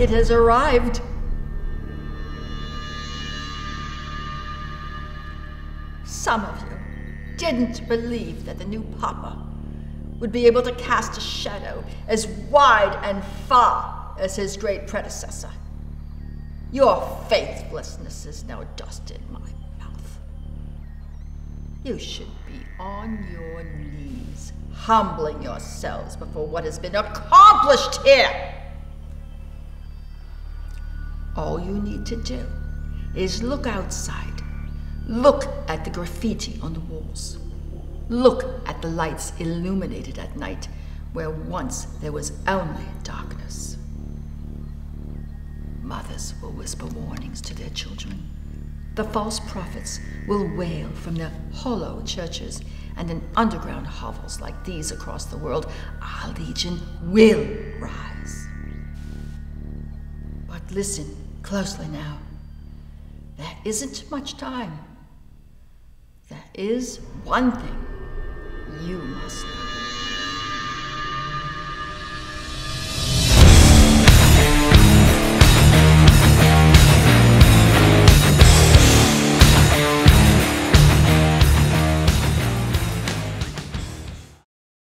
It has arrived. Some of you didn't believe that the new Papa would be able to cast a shadow as wide and far as his great predecessor. Your faithlessness is now dust in my mouth. You should be on your knees, humbling yourselves before what has been accomplished here. You need to do is look outside. Look at the graffiti on the walls. Look at the lights illuminated at night where once there was only darkness. Mothers will whisper warnings to their children. The false prophets will wail from their hollow churches, and in underground hovels like these across the world, our legion will rise. But listen closely now. There isn't much time. There is one thing